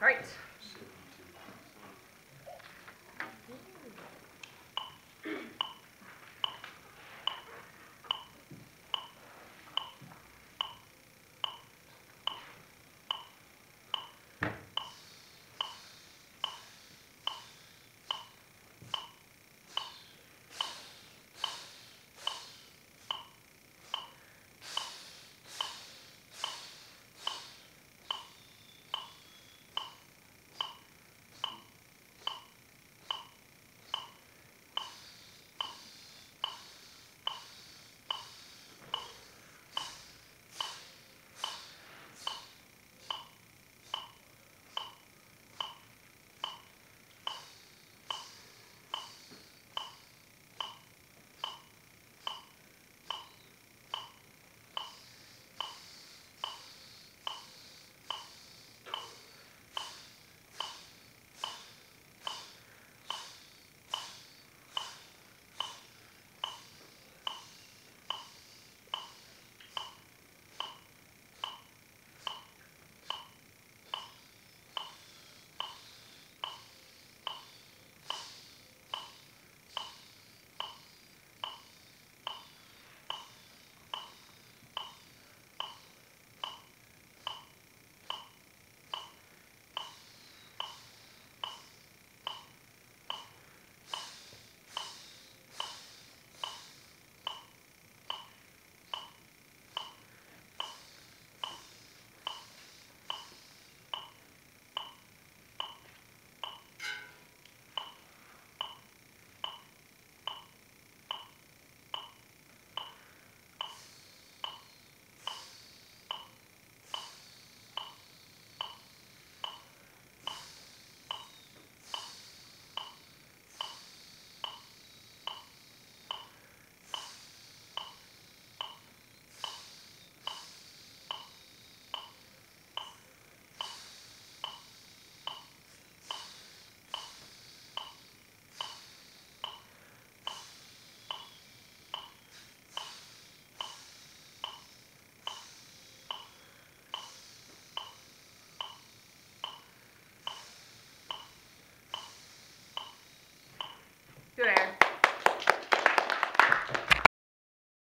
All right,